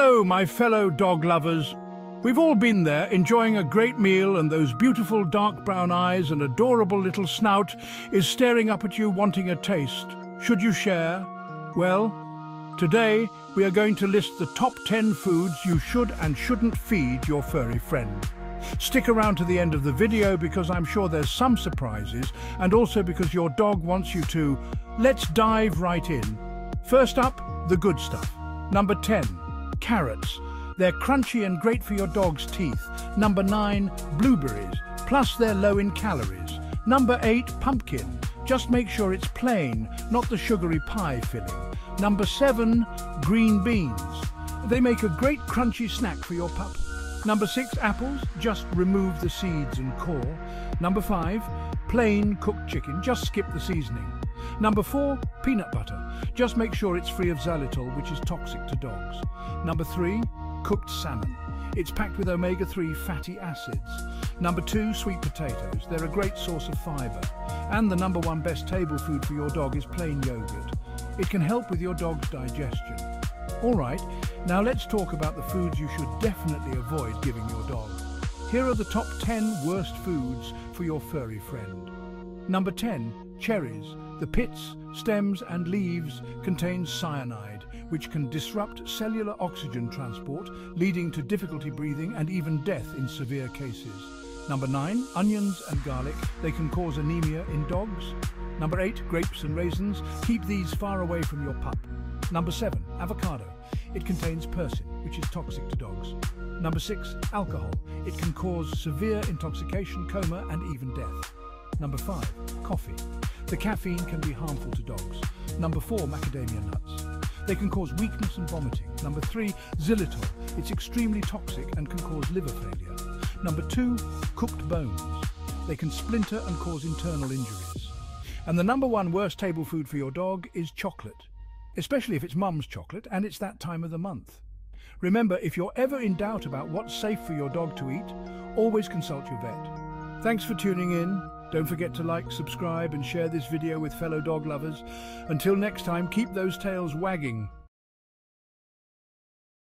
Hello, my fellow dog lovers. We've all been there, enjoying a great meal, and those beautiful dark brown eyes and adorable little snout is staring up at you wanting a taste. Should you share? Well, today we are going to list the top 10 foods you should and shouldn't feed your furry friend. Stick around to the end of the video because I'm sure there's some surprises and also because your dog wants you to. Let's dive right in. First up, the good stuff. Number 10, carrots. They're crunchy and great for your dog's teeth. Number 9, blueberries, plus they're low in calories. Number 8, pumpkin. Just make sure it's plain, not the sugary pie filling. Number 7, green beans. They make a great crunchy snack for your pup. Number 6, apples. Just remove the seeds and core. Number 5, plain cooked chicken. Just skip the seasoning. Number 4, peanut butter. Just make sure it's free of xylitol, which is toxic to dogs. Number 3, cooked salmon. It's packed with omega-3 fatty acids. Number 2, sweet potatoes. They're a great source of fibre. And the number one best table food for your dog is plain yogurt. It can help with your dog's digestion. All right, now let's talk about the foods you should definitely avoid giving your dog. Here are the top 10 worst foods for your furry friend. Number 10, cherries. The pits, stems and leaves contain cyanide, which can disrupt cellular oxygen transport, leading to difficulty breathing and even death in severe cases. Number 9, onions and garlic. They can cause anemia in dogs. Number 8, grapes and raisins. Keep these far away from your pup. Number 7, avocado. It contains persin, which is toxic to dogs. Number 6, alcohol. It can cause severe intoxication, coma and even death. Number 5, coffee. The caffeine can be harmful to dogs. Number 4, macadamia nuts. They can cause weakness and vomiting. Number 3, xylitol. It's extremely toxic and can cause liver failure. Number 2, cooked bones. They can splinter and cause internal injuries. And the number one worst table food for your dog is chocolate, especially if it's mum's chocolate and it's that time of the month. Remember, if you're ever in doubt about what's safe for your dog to eat, always consult your vet. Thanks for tuning in. Don't forget to like, subscribe and share this video with fellow dog lovers. Until next time, keep those tails wagging.